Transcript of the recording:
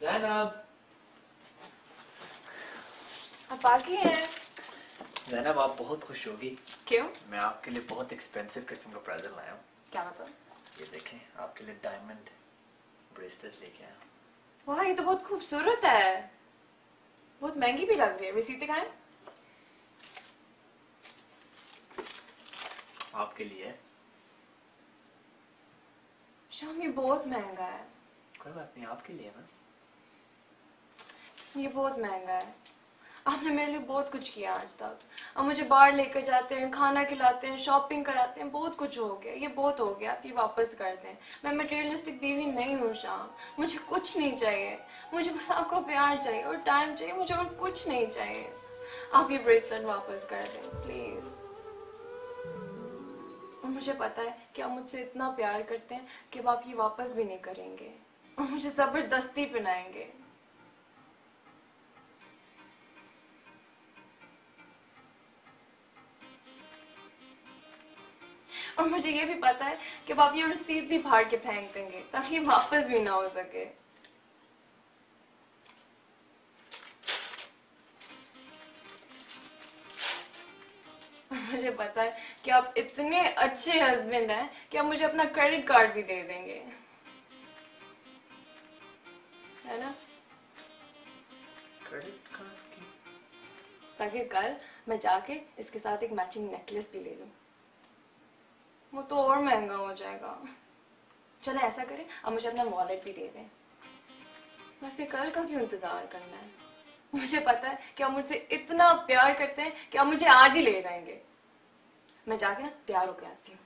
जैनब आप आ गए हैं। जैनब आप बहुत खुश होगी। क्यों? मैं आपके लिए बहुत एक्सपेंसिव किस्म का प्रेजेंट लाया हूँ। क्या मतलब? ये देखें आपके लिए डायमंड ब्रेसलेट लेके आया वाह ये तो बहुत खूबसूरत है। बहुत महँगी भी लग रही है। कहाँ हैं आपके लिए। शाम ये बहुत महँगा है। कोई बात नहीं आपके लिए ना? ये बहुत महँगा है। आपने मेरे लिए बहुत कुछ किया आज तक। अब मुझे बाहर लेकर जाते हैं, खाना खिलाते हैं शॉपिंग कराते हैं, बहुत कुछ हो गया। ये बहुत हो गया, आप ये वापस कर दें। मैं मटेरियलिस्टिक बीवी नहीं हूँ, शाम। मुझे कुछ नहीं चाहिए। मुझे बस आपको प्यार चाहिए और टाइम चाहिए, मुझे और कुछ नहीं चाहिए। आप ये ब्रेसलेट वापस कर दें प्लीज़ और मुझे पता है कि आप मुझसे इतना प्यार करते हैं कि अब आप ये वापस भी नहीं करेंगे। और मुझे ज़बरदस्ती पहनाएँगे और मुझे ये भी पता है कि अब आप ये रसीद भी फाड़ के फेंक देंगे ताकि वापस भी ना हो सके। मुझे पता है कि आप इतने अच्छे हस्बैंड हैं कि आप मुझे अपना क्रेडिट कार्ड भी दे देंगे। है ना? क्रेडिट कार्ड की? ताकि कल मैं जाके इसके साथ एक मैचिंग नेकलेस भी ले लूँ। वो तो और महँगा हो जाएगा। चलो ऐसा करें, अब मुझे अपना वॉलेट भी दे दें। वैसे कल का क्यों इंतज़ार करना है? मुझे पता है कि आप मुझसे इतना प्यार करते हैं कि आप मुझे आज ही ले जाएँगे। मैं जाके ना तैयार होके आती हूँ।